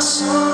Awesome.